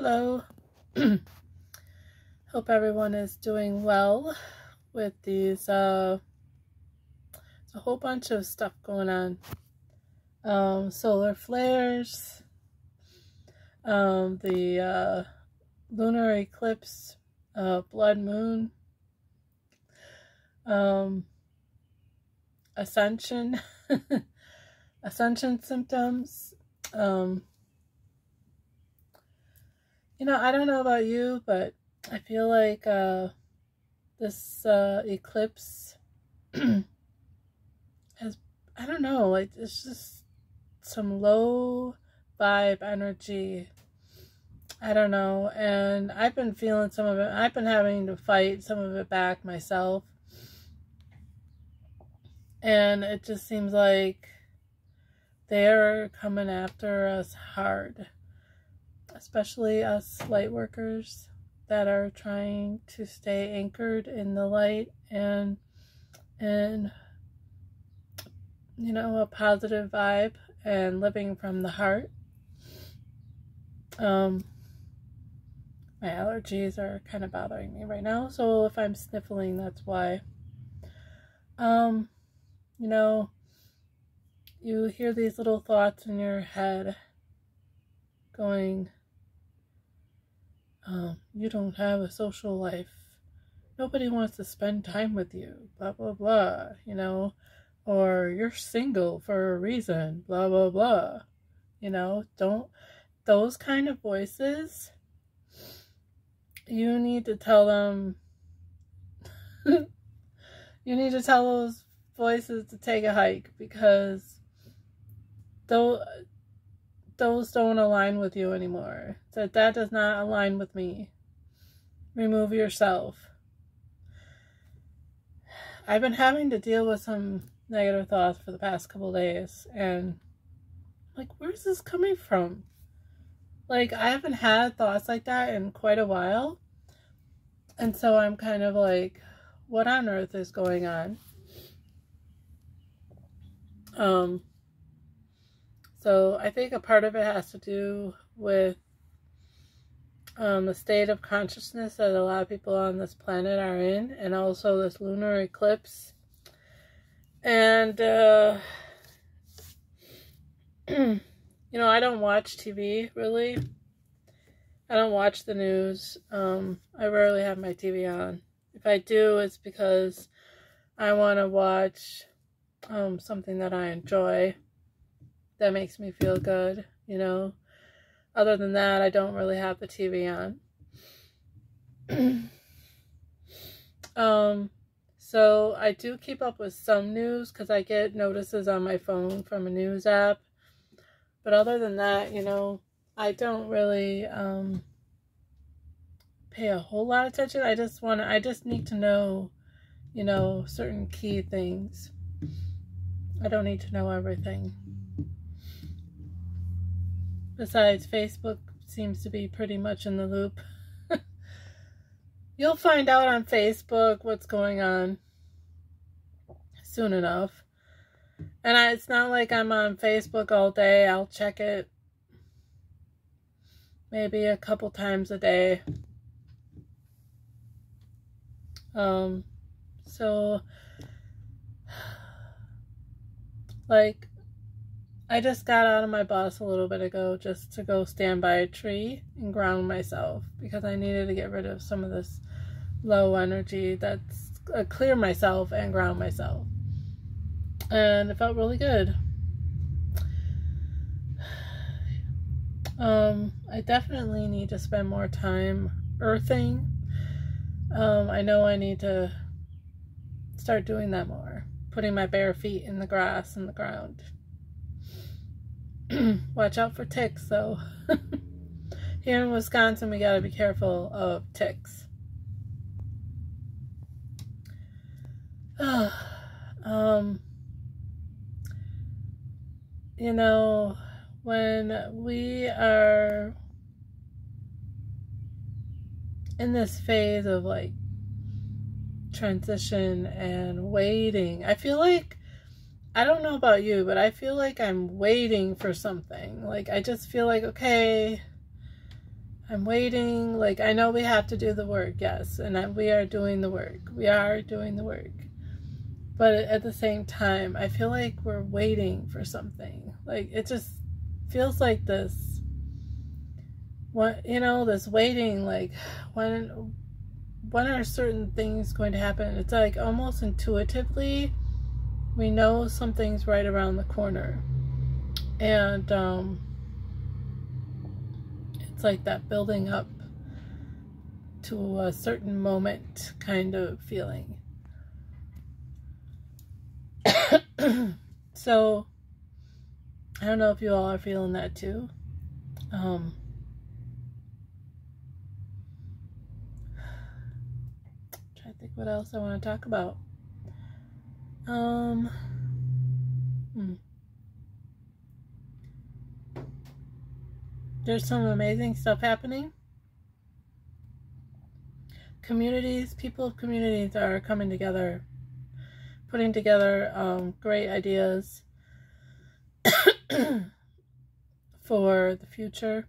Hello. Hope everyone is doing well with these. Uh, a whole bunch of stuff going on. Um, solar flares, um, the uh, lunar eclipse, uh, blood moon, um, ascension, ascension symptoms. Um, you know, I don't know about you, but I feel like uh, this uh, eclipse has, I don't know, like it's just some low vibe energy. I don't know. And I've been feeling some of it. I've been having to fight some of it back myself. And it just seems like they're coming after us hard especially us light workers that are trying to stay anchored in the light and and you know a positive vibe and living from the heart. Um my allergies are kind of bothering me right now so if i'm sniffling that's why. Um you know you hear these little thoughts in your head going um, you don't have a social life. Nobody wants to spend time with you, blah, blah, blah, you know, or you're single for a reason, blah, blah, blah. You know, don't, those kind of voices, you need to tell them, you need to tell those voices to take a hike because though those don't align with you anymore. That that does not align with me. Remove yourself. I've been having to deal with some negative thoughts for the past couple days and like where's this coming from? Like I haven't had thoughts like that in quite a while. And so I'm kind of like what on earth is going on? Um so I think a part of it has to do with um, the state of consciousness that a lot of people on this planet are in, and also this lunar eclipse. And, uh, you know, I don't watch TV really. I don't watch the news. Um, I rarely have my TV on. If I do, it's because I want to watch um, something that I enjoy that makes me feel good, you know. Other than that, I don't really have the TV on. um, so I do keep up with some news because I get notices on my phone from a news app. But other than that, you know, I don't really um, pay a whole lot of attention. I just want to, I just need to know, you know, certain key things. I don't need to know everything. Besides, Facebook seems to be pretty much in the loop. You'll find out on Facebook what's going on soon enough. And I, it's not like I'm on Facebook all day. I'll check it maybe a couple times a day. Um, so, like, I just got out of my bus a little bit ago just to go stand by a tree and ground myself because I needed to get rid of some of this low energy that's uh, clear myself and ground myself. And it felt really good. Um, I definitely need to spend more time earthing. Um, I know I need to start doing that more, putting my bare feet in the grass and the ground. Watch out for ticks, though. Here in Wisconsin, we gotta be careful of ticks. um, you know, when we are in this phase of like transition and waiting, I feel like I don't know about you, but I feel like I'm waiting for something. Like, I just feel like, okay, I'm waiting. Like, I know we have to do the work, yes, and I, we are doing the work. We are doing the work. But at the same time, I feel like we're waiting for something. Like, it just feels like this, what, you know, this waiting, like, when, when are certain things going to happen? It's like almost intuitively, we know something's right around the corner. And, um, it's like that building up to a certain moment kind of feeling. so, I don't know if you all are feeling that too. Um, to think what else I want to talk about. Um, hmm. There's some amazing stuff happening. Communities, people of communities are coming together, putting together um, great ideas for the future.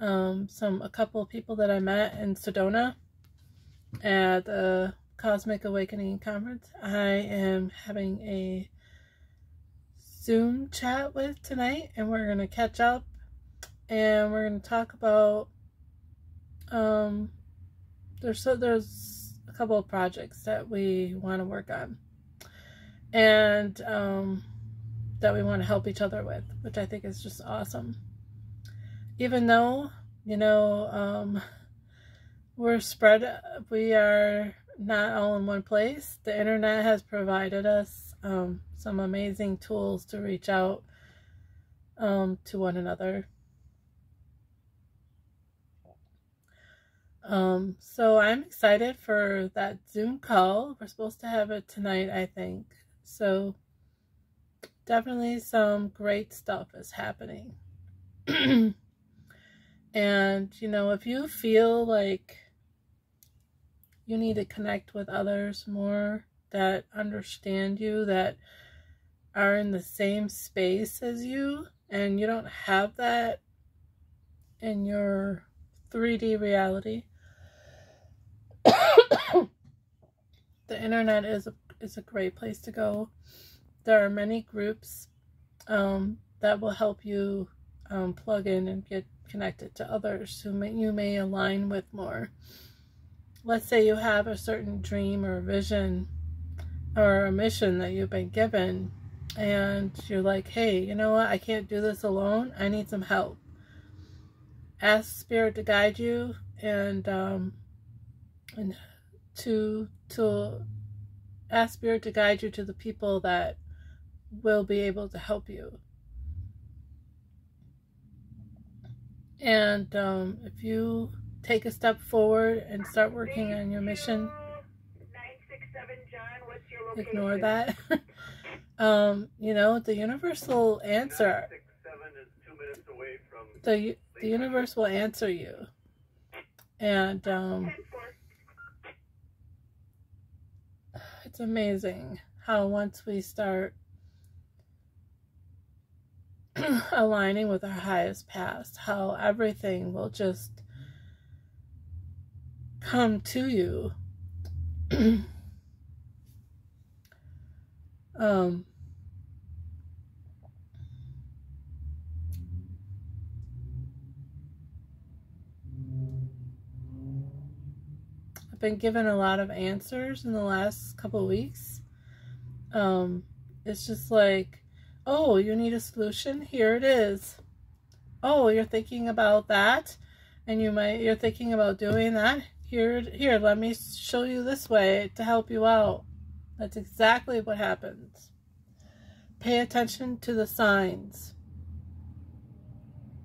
Um, some a couple of people that I met in Sedona at Cosmic Awakening Conference. I am having a Zoom chat with tonight, and we're going to catch up and we're going to talk about um there's so there's a couple of projects that we want to work on and um that we want to help each other with which i think is just awesome even though you know um we're spread we are not all in one place the internet has provided us um some amazing tools to reach out um to one another Um, so I'm excited for that Zoom call. We're supposed to have it tonight, I think. So definitely some great stuff is happening. and, you know, if you feel like you need to connect with others more that understand you, that are in the same space as you, and you don't have that in your 3D reality, the internet is a, is a great place to go. There are many groups um, that will help you um, plug in and get connected to others who may, you may align with more. Let's say you have a certain dream or vision or a mission that you've been given and you're like, hey, you know what? I can't do this alone. I need some help. Ask Spirit to guide you and um, and to to ask spirit to guide you to the people that will be able to help you and um, if you take a step forward and start working on your mission. Ignore that. Um, you know the universe will answer. The, the universe will answer you. And um, it's amazing how once we start aligning with our highest past, how everything will just come to you. um, I've been given a lot of answers in the last couple weeks. Um, it's just like, oh, you need a solution? Here it is. Oh, you're thinking about that? And you might, you're thinking about doing that? Here, here, let me show you this way to help you out. That's exactly what happens. Pay attention to the signs.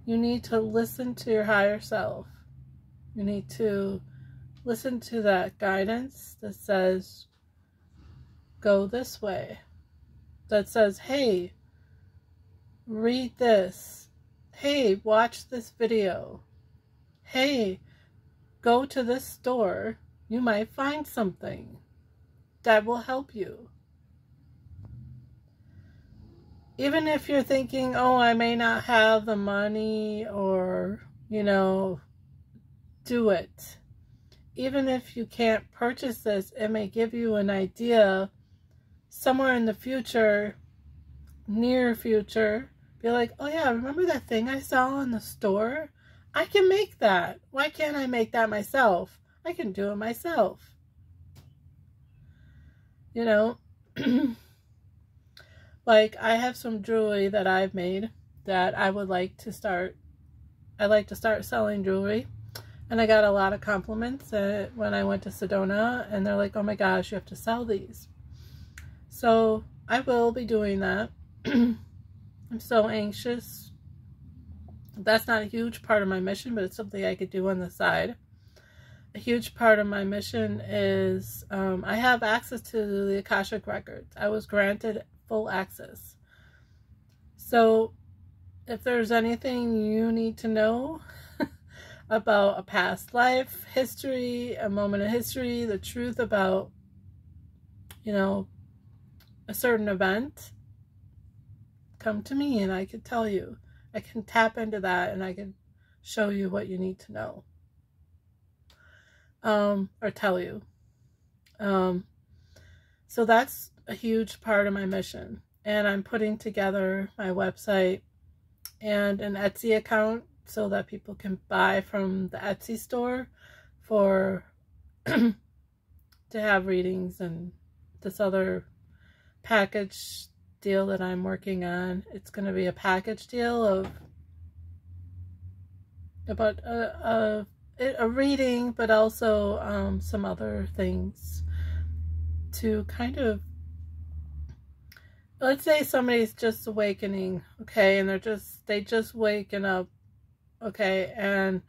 You need to listen to your higher self. You need to listen to that guidance that says, go this way. That says, hey, read this. Hey, watch this video. Hey, go to this store. You might find something that will help you. Even if you're thinking, oh, I may not have the money or, you know, do it. Even if you can't purchase this, it may give you an idea somewhere in the future, near future, be like, oh yeah, remember that thing I saw in the store? I can make that. Why can't I make that myself? I can do it myself. You know, like I have some jewelry that I've made that I would like to start. I like to start selling jewelry. And I got a lot of compliments when I went to Sedona, and they're like, oh my gosh, you have to sell these. So I will be doing that. I'm so anxious. That's not a huge part of my mission, but it's something I could do on the side. A huge part of my mission is um, I have access to the Akashic Records. I was granted full access. So if there's anything you need to know about a past life, history, a moment of history, the truth about, you know, a certain event, come to me and I could tell you. I can tap into that and I can show you what you need to know. Um, or tell you. Um, so that's a huge part of my mission. And I'm putting together my website and an Etsy account so that people can buy from the Etsy store for to have readings and this other package deal that I'm working on. It's going to be a package deal of about a, a, a reading, but also um, some other things to kind of let's say somebody's just awakening, okay, and they're just they just waking up, okay, and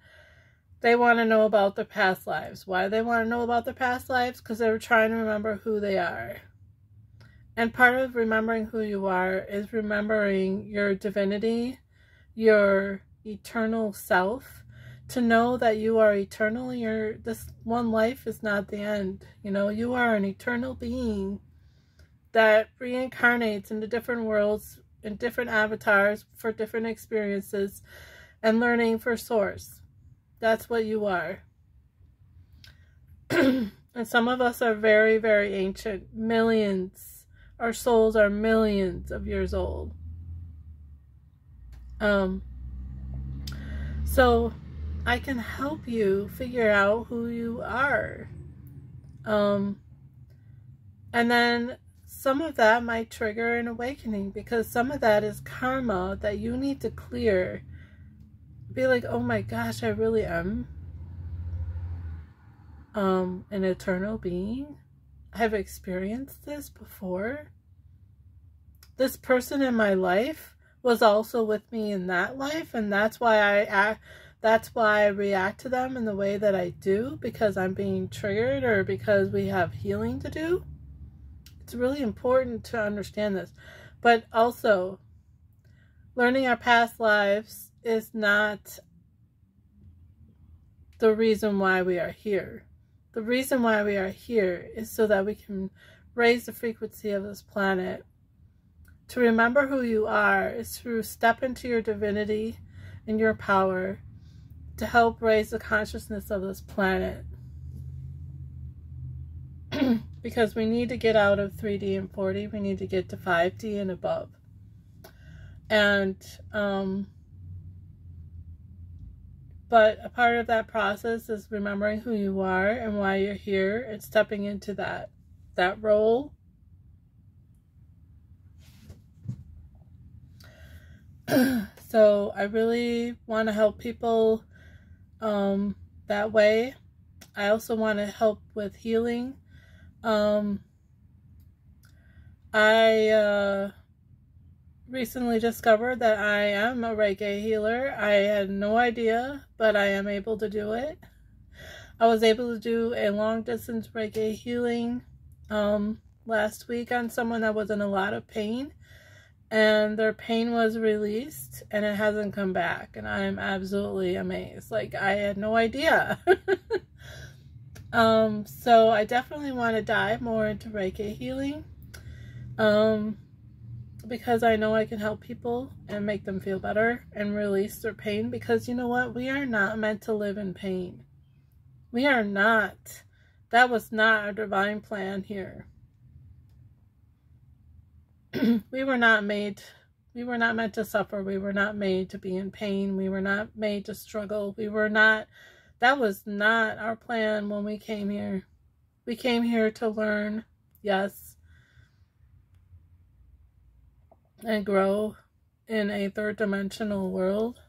they want to know about their past lives. Why they want to know about their past lives? Because they're trying to remember who they are. And part of remembering who you are is remembering your divinity, your eternal self, to know that you are eternal. Your this one life is not the end. You know, you are an eternal being that reincarnates into different worlds in different avatars for different experiences and learning for source. That's what you are. and some of us are very, very ancient, millions our souls are millions of years old. Um, so I can help you figure out who you are. Um, and then some of that might trigger an awakening because some of that is karma that you need to clear. Be like, oh my gosh, I really am um, an eternal being. I've experienced this before. This person in my life was also with me in that life, and that's why I act, that's why I react to them in the way that I do because I'm being triggered or because we have healing to do. It's really important to understand this. But also, learning our past lives is not the reason why we are here. The reason why we are here is so that we can raise the frequency of this planet. To remember who you are is to step into your divinity and your power to help raise the consciousness of this planet. because we need to get out of 3D and 4D, we need to get to 5D and above. And um, but a part of that process is remembering who you are and why you're here and stepping into that that role. so I really want to help people um, that way. I also want to help with healing. Um, I uh, recently discovered that I am a Reiki healer. I had no idea, but I am able to do it. I was able to do a long distance Reiki healing um, last week on someone that was in a lot of pain and their pain was released and it hasn't come back and I'm absolutely amazed. Like I had no idea. um, so I definitely want to dive more into Reiki healing. Um, because I know I can help people and make them feel better and release their pain because you know what? We are not meant to live in pain. We are not. That was not our divine plan here. we were not made we were not meant to suffer. We were not made to be in pain. We were not made to struggle. We were not that was not our plan when we came here. We came here to learn, yes, and grow in a third dimensional world.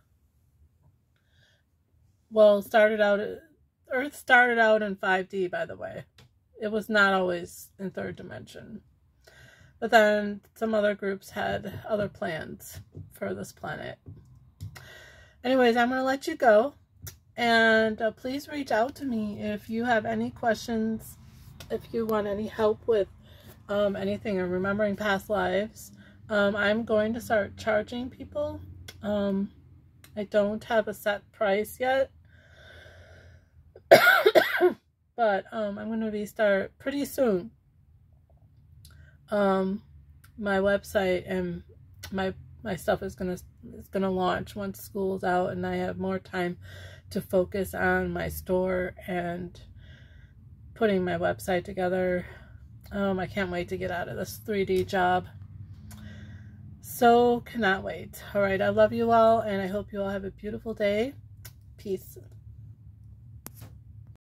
Well, started out Earth started out in 5D by the way. It was not always in third dimension. But then some other groups had other plans for this planet. Anyways, I'm going to let you go. And uh, please reach out to me if you have any questions, if you want any help with um, anything or remembering past lives. Um, I'm going to start charging people. Um, I don't have a set price yet. but um, I'm going to be start pretty soon um, my website and my my stuff is gonna is gonna launch once school's out and I have more time to focus on my store and putting my website together. Um, I can't wait to get out of this 3D job. So cannot wait. All right, I love you all and I hope you all have a beautiful day. Peace.